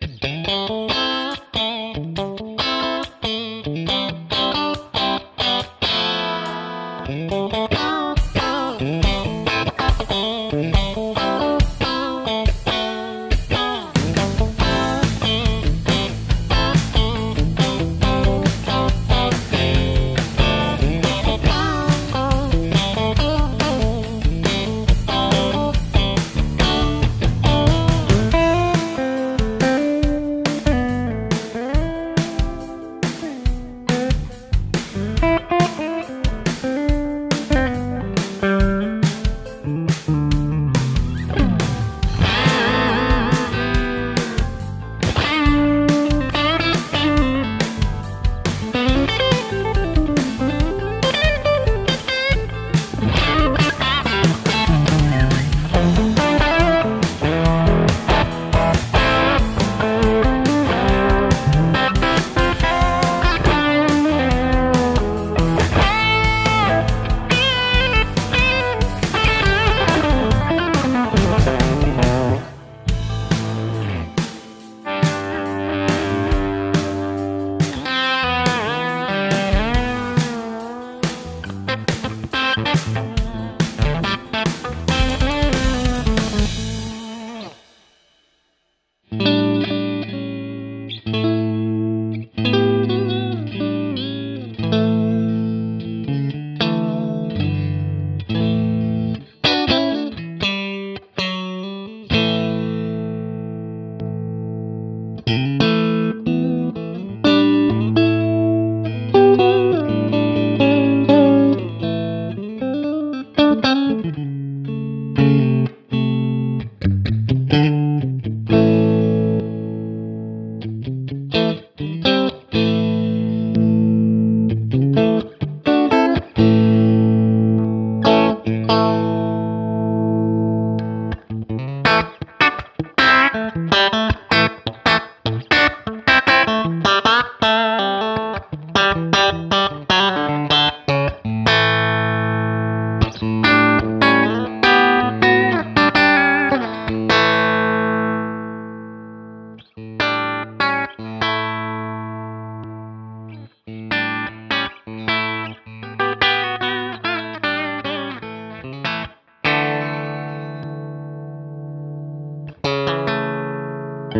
Today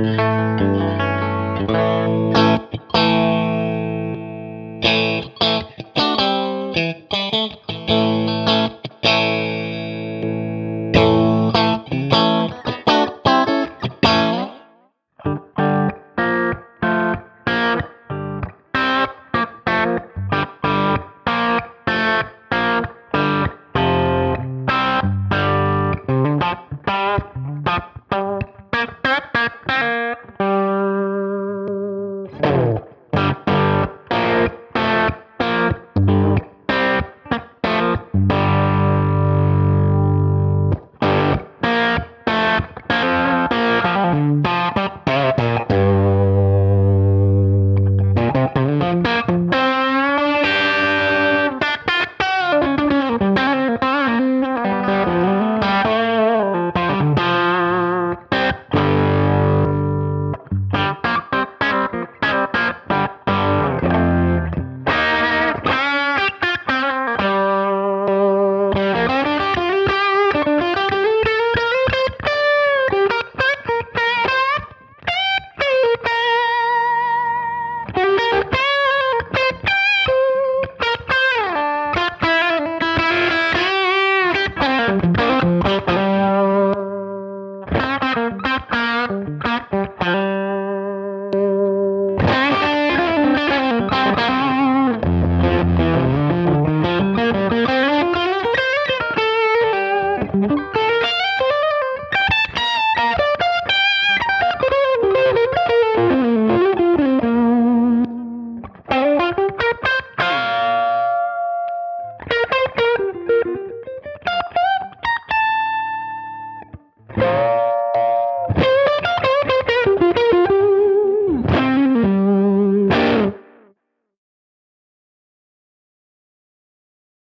Thank